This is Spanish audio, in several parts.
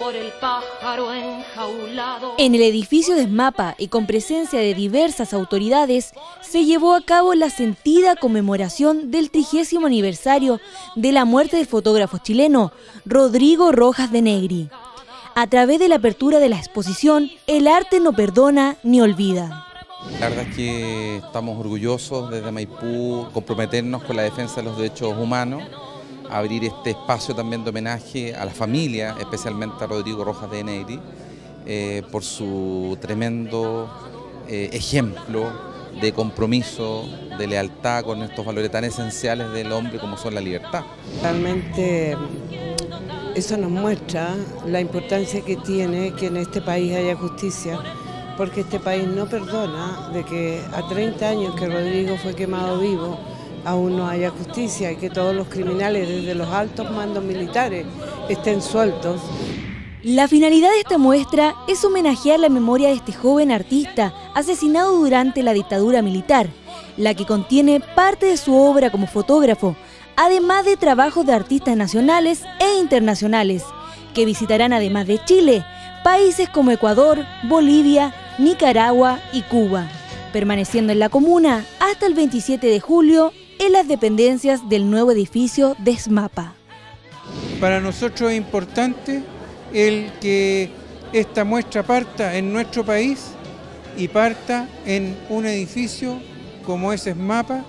por el pájaro enjaulado. En el edificio de SMAPA y con presencia de diversas autoridades, se llevó a cabo la sentida conmemoración del trigésimo aniversario de la muerte del fotógrafo chileno Rodrigo Rojas de Negri. A través de la apertura de la exposición, el arte no perdona ni olvida. La verdad es que estamos orgullosos desde Maipú comprometernos con la defensa de los derechos humanos, abrir este espacio también de homenaje a la familia, especialmente a Rodrigo Rojas de Negri, eh, por su tremendo eh, ejemplo de compromiso, de lealtad con estos valores tan esenciales del hombre como son la libertad. Realmente eso nos muestra la importancia que tiene que en este país haya justicia, porque este país no perdona de que a 30 años que Rodrigo fue quemado vivo, aún no haya justicia y que todos los criminales, desde los altos mandos militares, estén sueltos. La finalidad de esta muestra es homenajear la memoria de este joven artista asesinado durante la dictadura militar, la que contiene parte de su obra como fotógrafo, además de trabajos de artistas nacionales e internacionales, que visitarán además de Chile, países como Ecuador, Bolivia, Nicaragua y Cuba, permaneciendo en la comuna hasta el 27 de julio en las dependencias del nuevo edificio de SMAPA. Para nosotros es importante el que esta muestra parta en nuestro país y parta en un edificio como es SMAPA,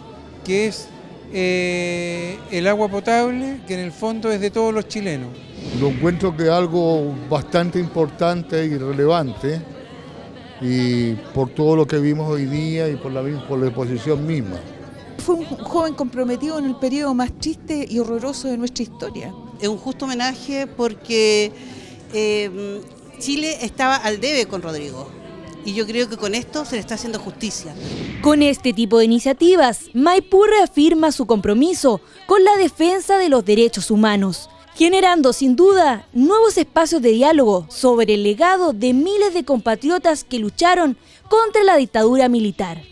que es eh, el agua potable, que en el fondo es de todos los chilenos. Lo encuentro que es algo bastante importante y relevante, y por todo lo que vimos hoy día y por la, por la exposición misma. Fue un joven comprometido en el periodo más triste y horroroso de nuestra historia. Es un justo homenaje porque eh, Chile estaba al debe con Rodrigo y yo creo que con esto se le está haciendo justicia. Con este tipo de iniciativas, Maipú reafirma su compromiso con la defensa de los derechos humanos, generando sin duda nuevos espacios de diálogo sobre el legado de miles de compatriotas que lucharon contra la dictadura militar.